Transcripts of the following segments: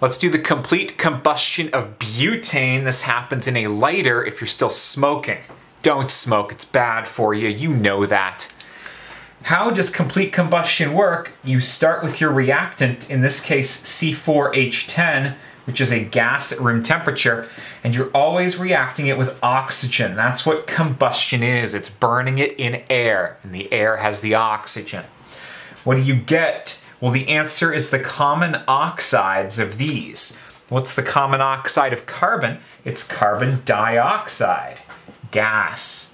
Let's do the complete combustion of butane. This happens in a lighter if you're still smoking. Don't smoke, it's bad for you, you know that. How does complete combustion work? You start with your reactant, in this case C4H10, which is a gas at room temperature, and you're always reacting it with oxygen. That's what combustion is. It's burning it in air, and the air has the oxygen. What do you get? Well, the answer is the common oxides of these. What's the common oxide of carbon? It's carbon dioxide, gas.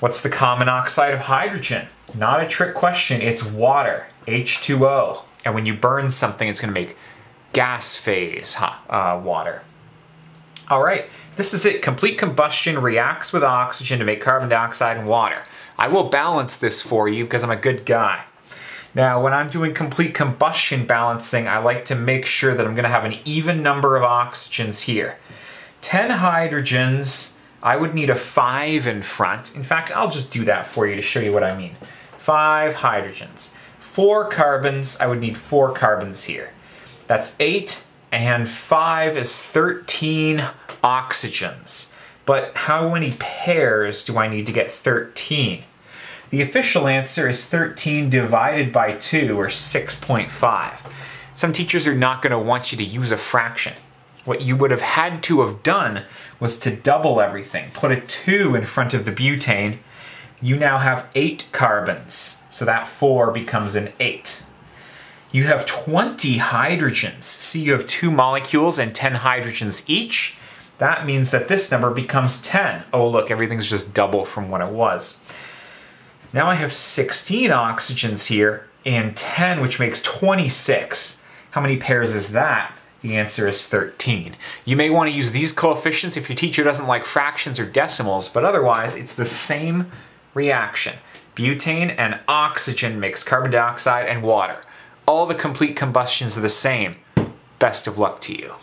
What's the common oxide of hydrogen? Not a trick question, it's water, H2O. And when you burn something, it's gonna make gas phase uh, water. All right, this is it. Complete combustion reacts with oxygen to make carbon dioxide and water. I will balance this for you because I'm a good guy. Now, when I'm doing complete combustion balancing, I like to make sure that I'm gonna have an even number of oxygens here. 10 hydrogens, I would need a five in front. In fact, I'll just do that for you to show you what I mean. Five hydrogens. Four carbons, I would need four carbons here. That's eight, and five is 13 oxygens. But how many pairs do I need to get 13? The official answer is 13 divided by 2, or 6.5. Some teachers are not going to want you to use a fraction. What you would have had to have done was to double everything. Put a 2 in front of the butane. You now have 8 carbons, so that 4 becomes an 8. You have 20 hydrogens. See, you have two molecules and 10 hydrogens each. That means that this number becomes 10. Oh, look, everything's just double from what it was. Now I have 16 oxygens here and 10, which makes 26. How many pairs is that? The answer is 13. You may want to use these coefficients if your teacher doesn't like fractions or decimals, but otherwise it's the same reaction. Butane and oxygen makes carbon dioxide and water. All the complete combustions are the same. Best of luck to you.